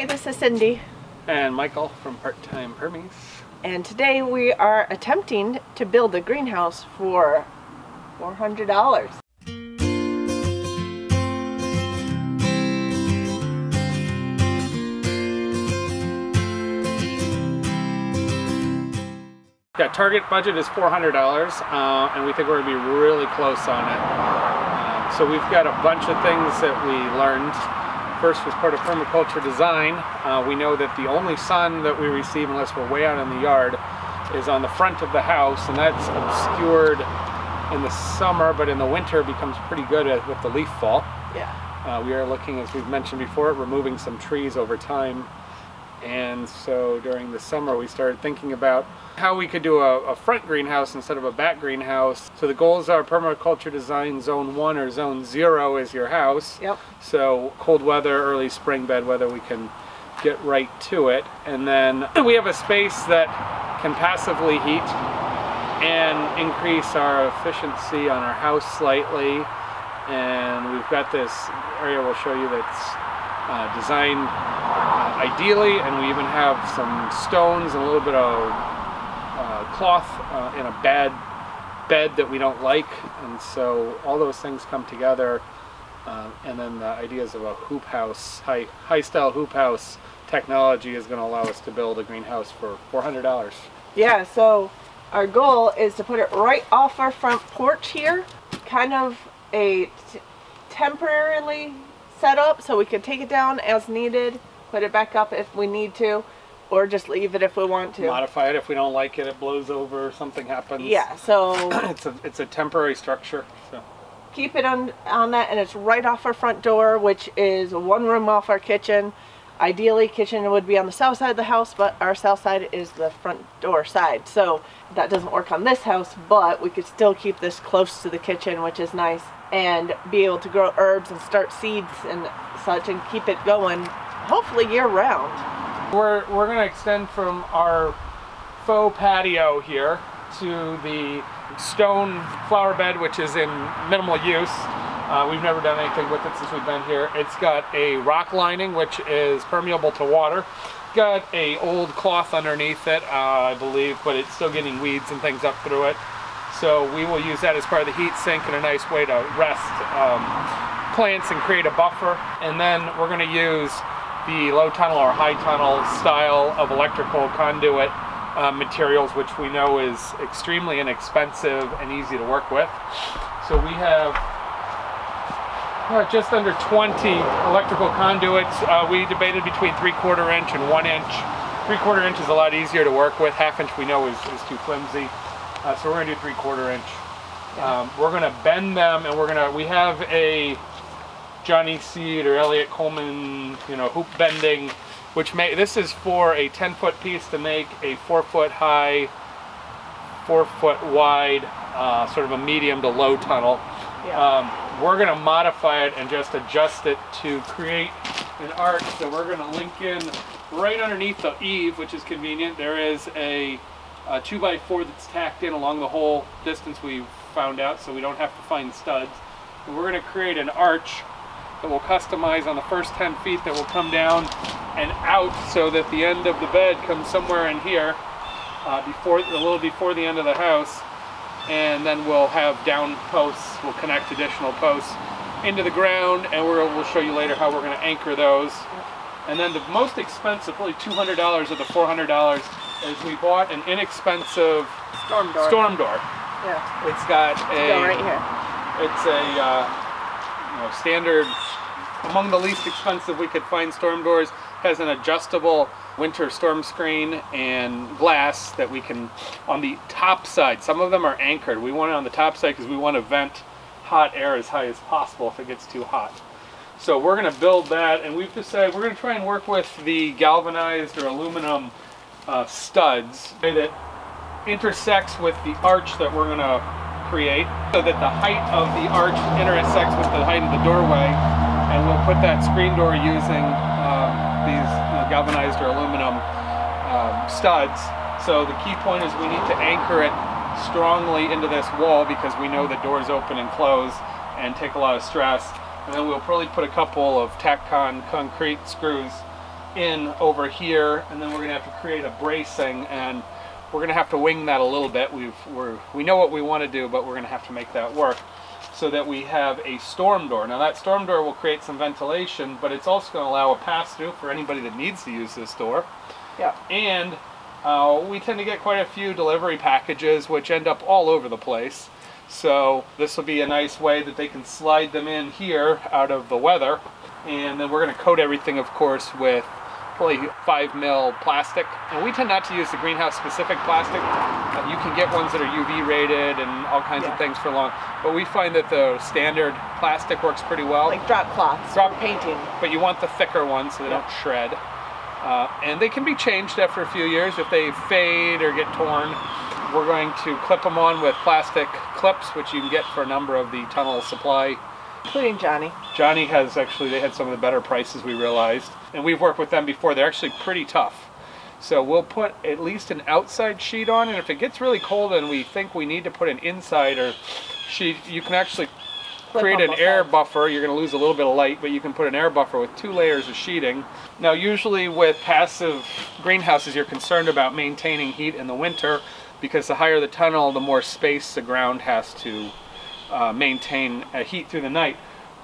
Hi, this is Cindy. And Michael from Part-Time Permies. And today we are attempting to build a greenhouse for $400. Yeah, target budget is $400 uh, and we think we're going to be really close on it. Um, so we've got a bunch of things that we learned. First was part of permaculture design. Uh, we know that the only sun that we receive unless we're way out in the yard is on the front of the house and that's obscured in the summer but in the winter becomes pretty good with the leaf fall. Yeah. Uh, we are looking, as we've mentioned before, at removing some trees over time and so during the summer we started thinking about how we could do a, a, front greenhouse instead of a back greenhouse. So the goals are permaculture design zone one or zone zero is your house. Yep. So cold weather, early spring bed weather, we can get right to it. And then we have a space that can passively heat and increase our efficiency on our house slightly. And we've got this area we'll show you that's uh, designed ideally, and we even have some stones and a little bit of uh, cloth uh, in a bad bed that we don't like, and so all those things come together. Uh, and then the ideas of a hoop house, high, high style hoop house technology is going to allow us to build a greenhouse for $400. Yeah, so our goal is to put it right off our front porch here, kind of a temporarily set up so we can take it down as needed put it back up if we need to, or just leave it if we want to. Modify it if we don't like it, it blows over, something happens. Yeah, so... it's, a, it's a temporary structure, so... Keep it on, on that, and it's right off our front door, which is one room off our kitchen. Ideally, kitchen would be on the south side of the house, but our south side is the front door side. So that doesn't work on this house, but we could still keep this close to the kitchen, which is nice, and be able to grow herbs and start seeds and such and keep it going hopefully year round. We're, we're going to extend from our faux patio here to the stone flower bed which is in minimal use. Uh, we've never done anything with it since we've been here. It's got a rock lining which is permeable to water. Got a old cloth underneath it, uh, I believe, but it's still getting weeds and things up through it. So we will use that as part of the heat sink and a nice way to rest um, plants and create a buffer. And then we're going to use the low tunnel or high tunnel style of electrical conduit uh, materials, which we know is extremely inexpensive and easy to work with. So we have uh, just under 20 electrical conduits. Uh, we debated between three quarter inch and one inch. Three quarter inch is a lot easier to work with. Half inch we know is, is too flimsy. Uh, so we're gonna do three quarter inch. Um, we're gonna bend them and we're gonna, we have a Johnny Seed or Eliot Coleman, you know, hoop bending, which may, this is for a 10 foot piece to make a four foot high, four foot wide, uh, sort of a medium to low tunnel. Yeah. Um, we're going to modify it and just adjust it to create an arch. So we're going to link in right underneath the eave, which is convenient. There is a, a 2 by 4 that's tacked in along the whole distance we found out, so we don't have to find studs. And we're going to create an arch that we'll customize on the first 10 feet that will come down and out so that the end of the bed comes somewhere in here uh, before a little before the end of the house. And then we'll have down posts we'll connect additional posts into the ground and we will show you later how we're going to anchor those. And then the most expensive probably $200 of the $400 is we bought an inexpensive storm door. storm door. Yeah. It's got a right here. It's a uh, know, standard, among the least expensive we could find storm doors, has an adjustable winter storm screen and glass that we can, on the top side, some of them are anchored. We want it on the top side because we want to vent hot air as high as possible if it gets too hot. So we're going to build that and we've decided we're going to try and work with the galvanized or aluminum uh, studs that intersects with the arch that we're going to create so that the height of the arch intersects with the height of the doorway. And we'll put that screen door using um, these you know, galvanized or aluminum um, studs. So the key point is we need to anchor it strongly into this wall because we know the doors open and close and take a lot of stress. And then we'll probably put a couple of Tapcon concrete screws in over here, and then we're gonna have to create a bracing, and we're gonna have to wing that a little bit. We've, we're, we know what we wanna do, but we're gonna have to make that work so that we have a storm door. Now that storm door will create some ventilation, but it's also gonna allow a pass through for anybody that needs to use this door. Yeah. And uh, we tend to get quite a few delivery packages which end up all over the place. So this will be a nice way that they can slide them in here out of the weather. And then we're going to coat everything, of course, with probably 5 mil plastic. And we tend not to use the greenhouse specific plastic. Uh, you can get ones that are UV rated and all kinds Yeah. of things for long. But we find that the standard plastic works pretty well. Like drop cloths Drop- painting. but you want the thicker ones so they Yeah. don't shred. Uh, and they can be changed after a few years if they fade or get torn. We're going to clip them on with plastic clips, which you can get for a number of the tunnel supply. Including Johnny. Johnny has actually, they had some of the better prices we realized. And we've worked with them before. They're actually pretty tough. So we'll put at least an outside sheet on, and if it gets really cold and we think we need to put an insider sheet, you can actually create an air buffer. You're going to lose a little bit of light, but you can put an air buffer with two layers of sheeting. Now, usually with passive greenhouses, you're concerned about maintaining heat in the winter because the higher the tunnel, the more space the ground has to uh, maintain uh, heat through the night.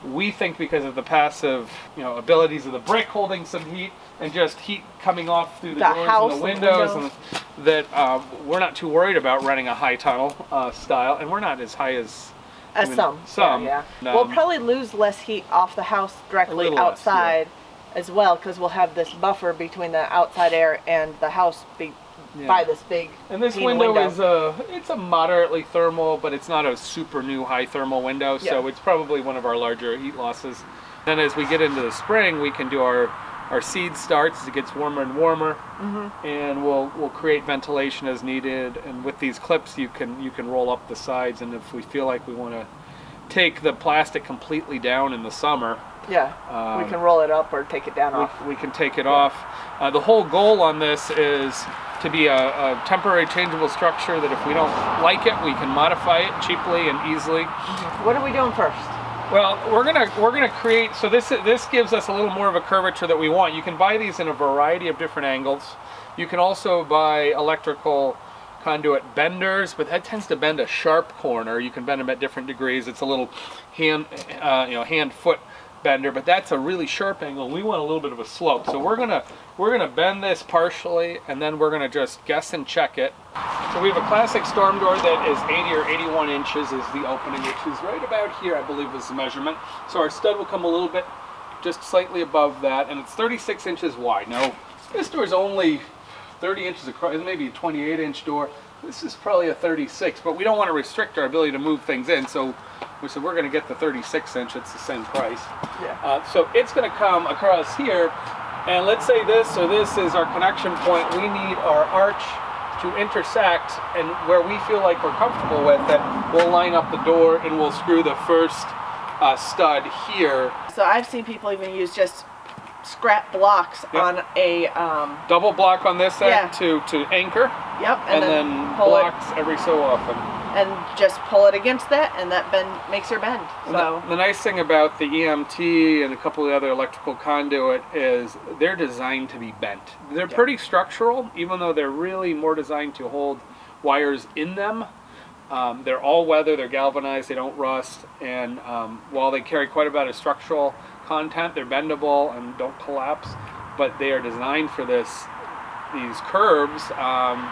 We think because of the passive, you know, abilities of the brick holding some heat and just heat coming off through the, The doors and the and windows, windows. and that uh, we're not too worried about running a high tunnel uh, style, and we're not as high as As some. some, Yeah, yeah. we'll um, probably lose less heat off the house directly little less, yeah. outside as well because we'll have this buffer between the outside air and the house be, Yeah. by this big And this teen window, is a it's a moderately thermal, but it's not a super new high thermal window, so it's probably one of our larger heat losses. Then as we get into the spring, we can do our our seed starts as it gets warmer and warmer, Mm-hmm. and we'll we'll create ventilation as needed. And with these clips, you can you can roll up the sides, and if we feel like we want to take the plastic completely down in the summer, yeah we Um, can roll it up or take it down off we, we can take it off. Uh, the whole goal on this is to be a, a temporary changeable structure that if we don't like it, we can modify it cheaply and easily. what are we doing first Well, we're gonna we're gonna create. So this this gives us a little more of a curvature that we want. You can buy these in a variety of different angles. You can also buy electrical conduit benders, but that tends to bend a sharp corner. You can bend them at different degrees. It's a little hand uh, you know hand foot bender, but that's a really sharp angle. We want a little bit of a slope. So we're gonna we're gonna bend this partially, and then we're gonna just guess and check it. So we have a classic storm door that is 80 or 81 inches is the opening, which is right about here, I believe is the measurement. So our stud will come a little bit, just slightly above that, and it's 36 inches wide. Now, this door is only 30 inches across, it may be a 28 inch door. This is probably a 36, but we don't want to restrict our ability to move things in, so we said we're going to get the 36 inch, it's the same price. yeah Uh, so it's going to come across here, and let's say this or this is our connection point. We need our arch to intersect, and where we feel like we're comfortable with it, we'll line up the door and we'll screw the first uh, stud here. so i've seen people even use just scrap blocks Yep. on a um Double block on this end Yeah. to, to anchor, yep and, then, pull blocks every so often. And just pull it against that and that bend makes her bend so The, the nice thing about the EMT and a couple of the other electrical conduit is they're designed to be bent. They're Yeah. pretty structural, even though they're really more designed to hold wires in them. Um, they're all weather, they're galvanized, they don't rust, and um, while they carry quite a bit of structural content, they're bendable and don't collapse. But they are designed for this, these curves. Um,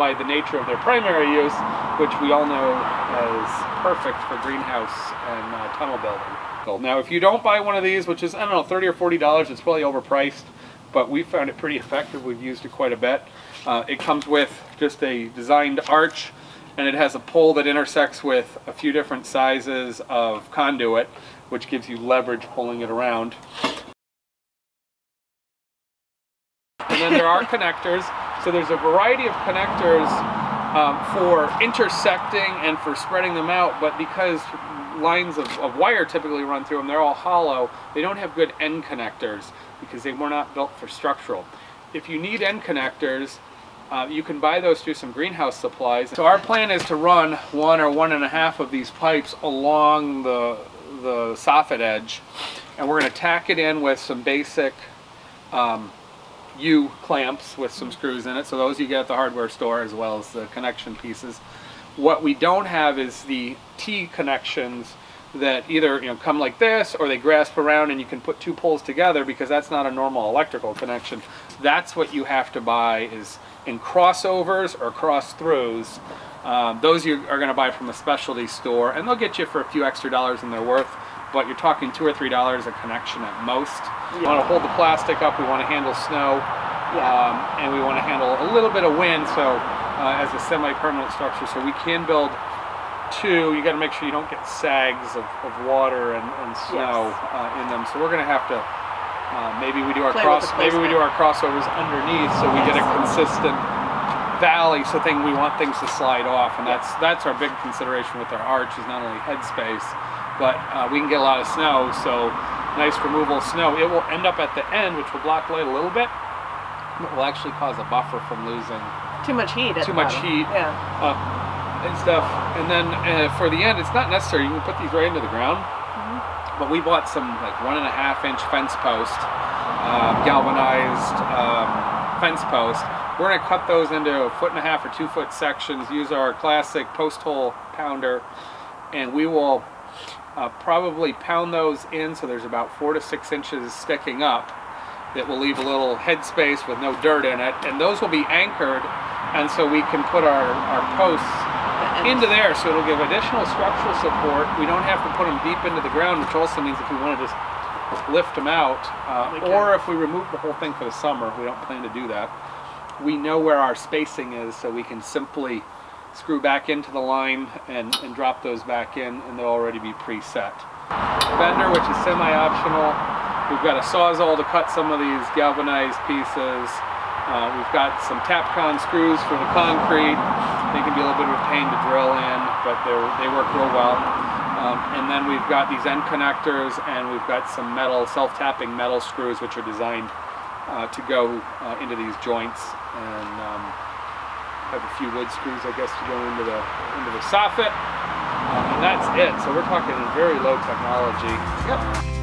by the nature of their primary use, which we all know is perfect for greenhouse and uh, tunnel building. Now, if you don't buy one of these, which is I don't know, thirty or forty dollars, it's probably overpriced, but we found it pretty effective. We've used it quite a bit. Uh, it comes with just a designed arch, and it has a pole that intersects with a few different sizes of conduit, which gives you leverage pulling it around. And then there are connectors. So there's a variety of connectors um, for intersecting and for spreading them out, but because lines of, of wire typically run through them, they're all hollow, they don't have good end connectors because they were not built for structural. If you need end connectors, uh, you can buy those through some greenhouse supplies. So our plan is to run one or one and a half of these pipes along the, the soffit edge, and we're going to tack it in with some basic um, U clamps with some screws in it. So those you get at the hardware store as well as the connection pieces. What we don't have is the T connections that either you know come like this or they grasp around and you can put two poles together because that's not a normal electrical connection. That's what you have to buy is in crossovers or cross throughs. Um, those you are going to buy from a specialty store and they'll get you for a few extra dollars than they're worth but you're talking two or three dollars a connection at most. Yeah. We want to hold the plastic up, we want to handle snow, yeah. um, and we want to handle a little bit of wind so uh, as a semi-permanent structure so we can build two, you got to make sure you don't get sags of, of water and, and snow yes. uh, in them. So we're going to have to uh, maybe we do our Play cross maybe we do our crossovers underneath so we get a consistent valley so thing we want things to slide off and that's that's our big consideration with our arch is not only headspace but uh, we can get a lot of snow so nice removal of snow it will end up at the end which will block light a little bit it will actually cause a buffer from losing too much heat too much bottom. heat yeah uh, and stuff. And then uh, for the end, it's not necessary. You can put these right into the ground. Mm-hmm. But we bought some like one and a half inch fence post, uh, galvanized um, fence post. We're going to cut those into a foot and a half or two foot sections. Use our classic post hole pounder, and we will uh, probably pound those in so there's about four to six inches sticking up. That will leave a little headspace with no dirt in it, and those will be anchored, and so we can put our, our posts into there, so it'll give additional structural support. We don't have to put them deep into the ground, which also means if we want to just lift them out, uh, or if we remove the whole thing for the summer, we don't plan to do that. We know where our spacing is, so we can simply screw back into the line and, and drop those back in, and they'll already be preset. Bender, which is semi-optional. We've got a sawzall to cut some of these galvanized pieces. Uh, we've got some Tapcon screws for the concrete. They can be a little bit of a pain to drill in, but they work real well. Um, and then we've got these end connectors and we've got some metal, self-tapping metal screws which are designed uh, to go uh, into these joints and um, have a few wood screws I guess to go into the into the soffit. Um, and that's it. So we're talking very low technology. Yep.